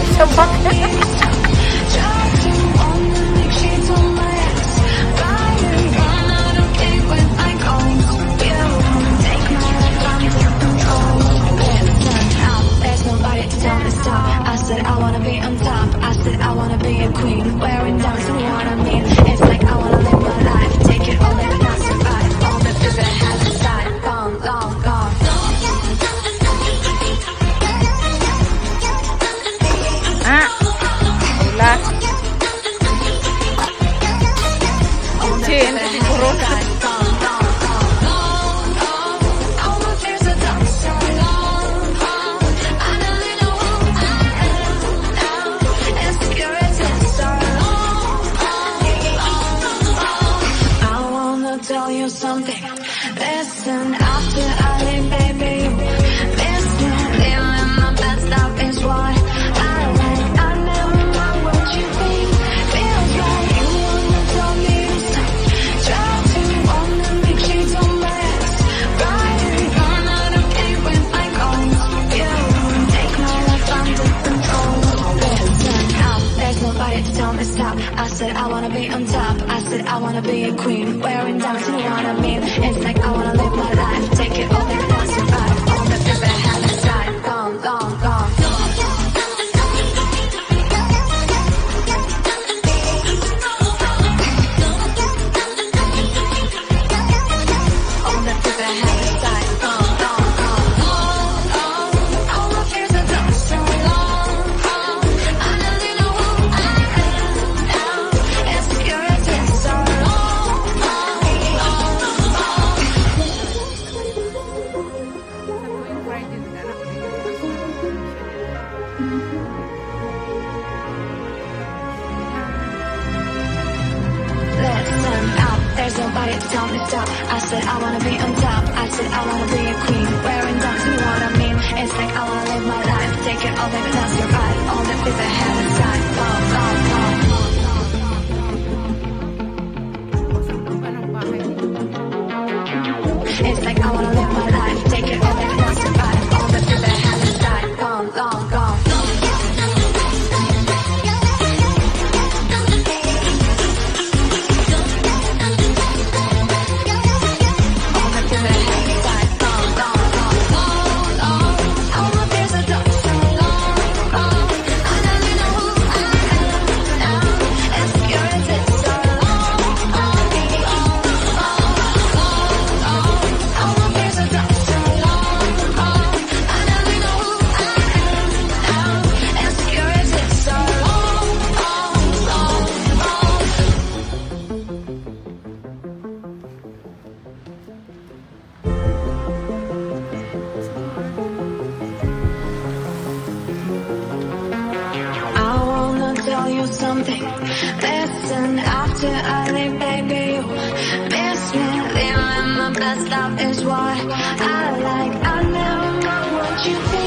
It's so. something. Listen, I feel I hate baby you miss me Living my best life is what I want. I never mind what you think. Feels right, you wanna tell me to stop. Try to wanna make shades on my ex. Brighter, I'm not okay with my goals You take my life in control. Listen, now. there's nobody to tell me stop. I said I wanna be on top I wanna be a queen Wearing down to what I mean? It's like I wanna live my life Take it all. Nobody tell me stop. I said I wanna be on top. I said I wanna be a queen. Wearing dark, you know what I mean? It's like I wanna live my life. Take it all, baby, that's your right. All the things I have inside Pop, pop, pop It's like I wanna something. Listen, after I leave, baby, you miss me Living my best love is what I like. I never know what you think.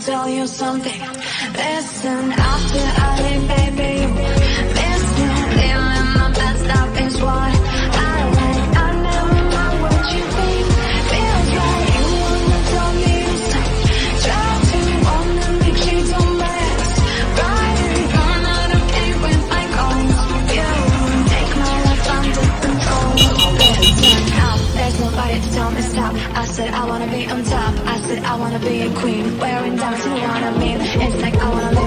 tell you something. Listen, I feel I baby. Missing, feeling my best life is what I said I wanna be on top, I said I wanna be a queen. Wearing diamonds, and what I mean? It's like I wanna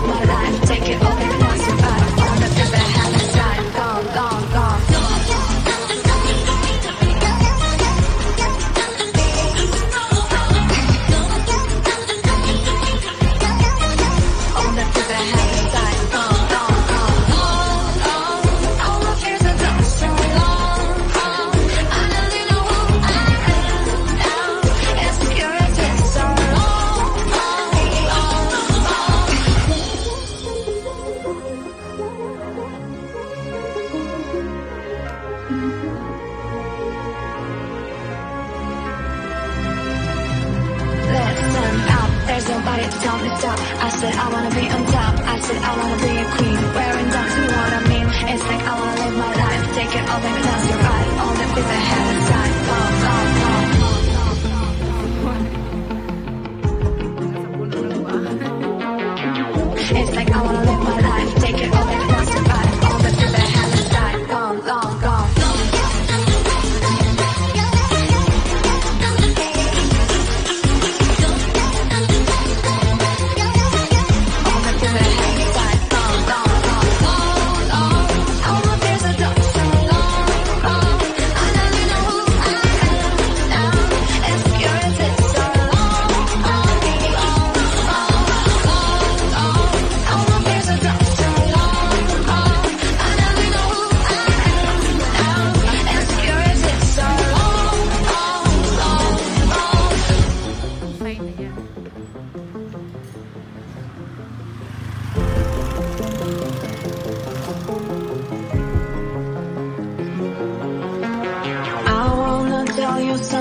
body don't stop. I said I wanna be on top. I said I wanna be a queen. Wearing dark, you know what I mean? It's like I wanna live my life. Take it all, baby, that's your right All the things I have. Inside. done Pop, pop, pop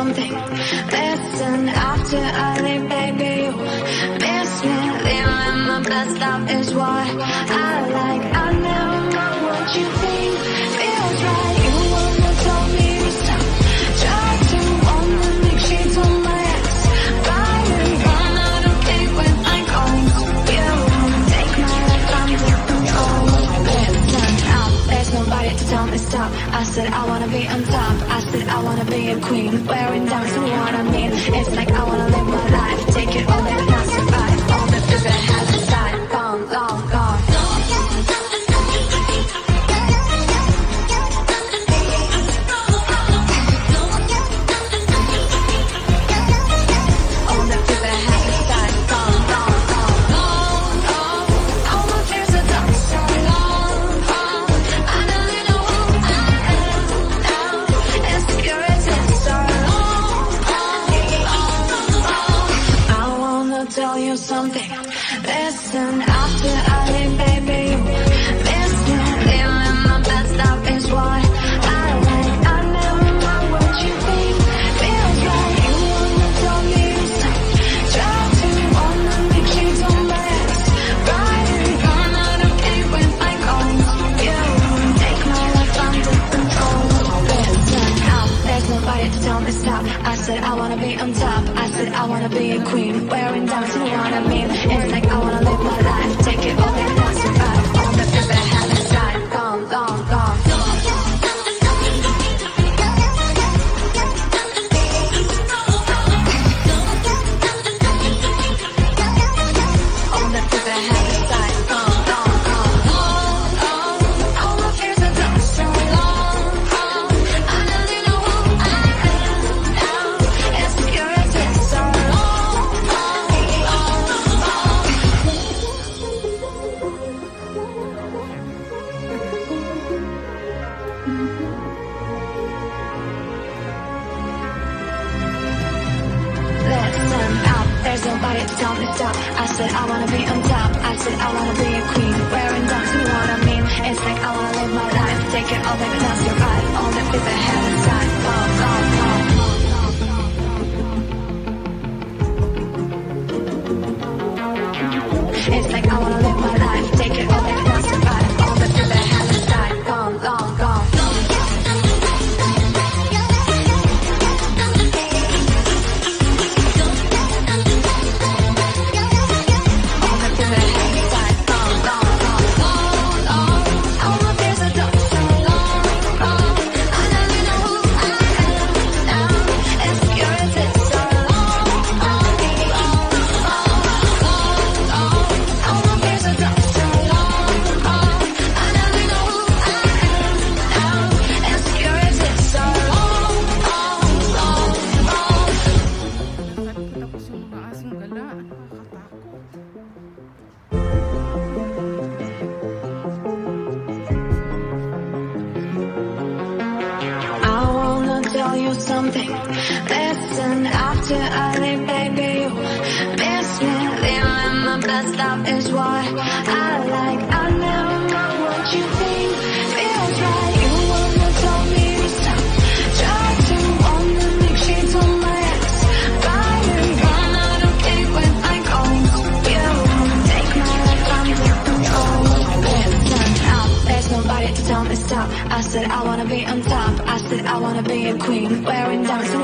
something. Listen, after I leave, baby, you miss me. Living my best life is what I like. I never know what you think feels right. You me to stop. To wanna make shades on my ass. Riding run out of date when I go. You take my life under control. Listen out, there's nobody to tell me stop. I said I wanna be on wanna be a queen. Wearing dunks, you know Listen, after I leave, baby, I said I wanna be on top. I said I wanna be a queen. Wearing dunks, you know what I mean? It's like I wanna live my nobody me stop. I said I wanna be on top. I said I wanna be a queen. Wearing dunks, you know what I mean? It's like I wanna live my life. Take it all, baby, that's your right. All the things I have inside, gone, gone. It's like I wanna something. Listen, after I leave, baby, you miss me. Living my best life is what I like. I never know what you think I wanna be a queen, wearing down to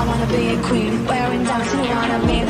I wanna be a queen, wearing down to what I mean.